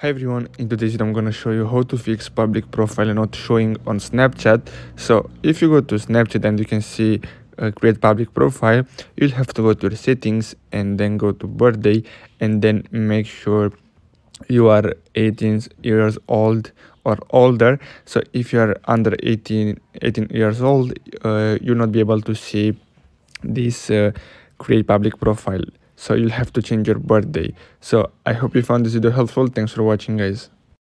Hi everyone, in today's video I'm gonna show you how to fix public profile not showing on Snapchat. So if you go to Snapchat and you can see uh, create public profile, you'll have to go to your settings and then go to birthday and then make sure you are 18 years old or older. So if you are under 18, 18 years old, uh, you'll not be able to see this uh, create public profile so you'll have to change your birthday. So i hope you found this video helpful. Thanks for watching guys